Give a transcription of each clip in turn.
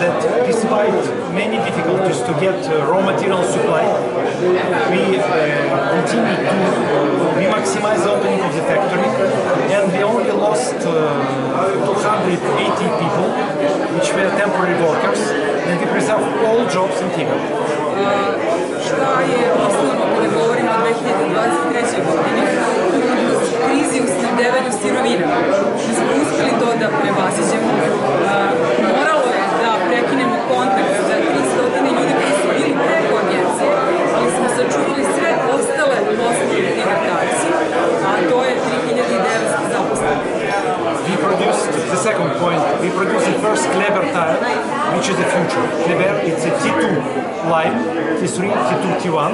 that despite many difficulties to get uh, raw material supply, we uh, continue to we maximize the opening of the factory, and we only lost uh, 280 people, which were temporary workers, and we preserve all jobs in Tigar. Šta je osnovno kada 2023. godini? The second point. We produce the first Kleber tire, which is the future. Kleber, it's a T2 line, T3, T2, T1.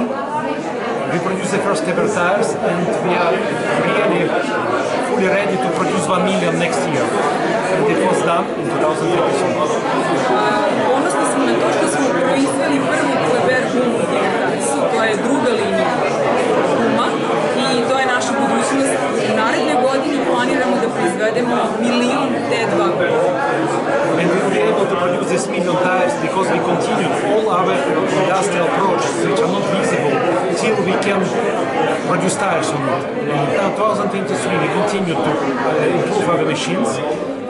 We produce the first Kleber tires, and we are really fully ready to produce 1 million next year. And it was done in 2023. Ponosni smo na to što smo proizveli prvu Kleber gumu digitarcu, to je druga linija guma i to je naša budućnost. U narednoj godini planiramo da proizvedemo milion T2 guma. And we will be able to produce this million tires because we all our industrial projects which are not visible till we can produce tires on it. In 2023 we continue to uh, improve our machines,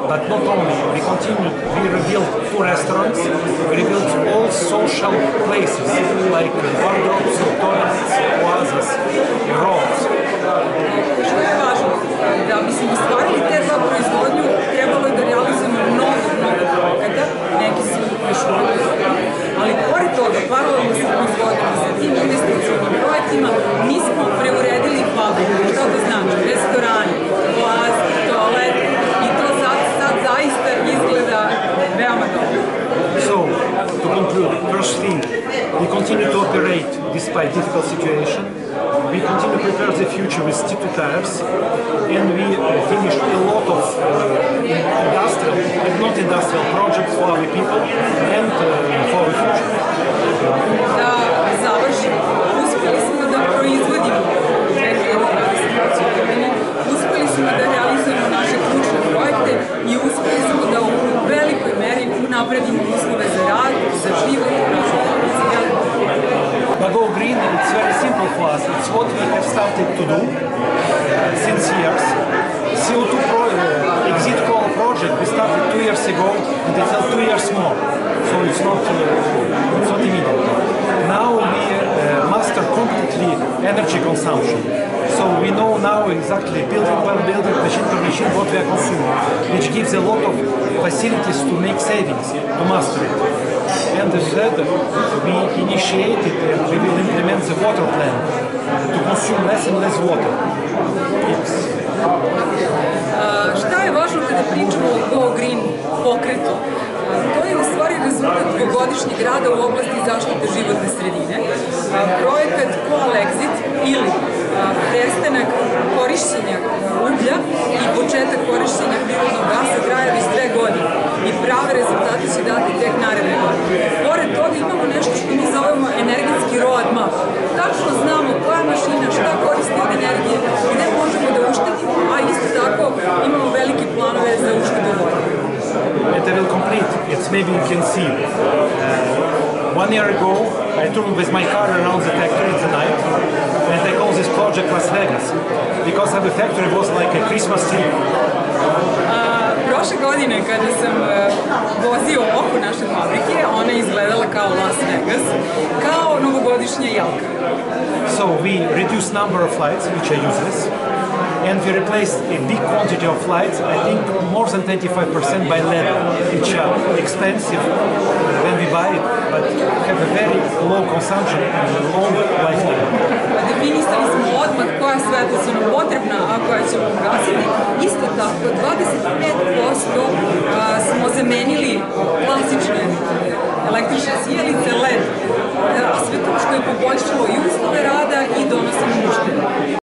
but not only, we continue, we rebuilt two restaurants, we rebuilt all social places like wardrobes, toilets, oases, roads. Što je važno? Conclude, first thing, we continue to operate despite difficult situation. We continue to prepare the future with T2 tires, and we uh, finished a lot of uh, industrial and not industrial projects for our people us. It's what we have started to do since years. CO2 pro, uh, exit coal project we started two years ago, and it's fell two years more. So it's not, uh, it's not immediate. Now we uh, master completely energy consumption. So we know now exactly building per building, machine per machine what we are consuming, which gives a lot of facilities to make savings, to master it. And the third, we initiated and we will implement the water plan to consume less and less water. Yes. Šta je važno kada pričamo o Go Green pokretu? To je u stvari rezultat dvogodišnjeg rada u oblasti zaštite životne sredine. Projekat Coal Exit ili prestanak korišćenja uglja i početak korišćenja prirodnog gasa traje već see. Uh, one year ago, I toured with my car around the factory in the night, and I call this project Las Vegas because our factory was like a Christmas tree. Prošle godine kada sam uh, vozio oko naše fabrike, ona je izgledala kao Las Vegas, kao novogodišnja jelka. So we reduced number of flights, which are useless, and we replaced a big quantity of flights, I think more than 25% by LED, which are expensive when we buy it, but have a very low consumption and a long lifetime.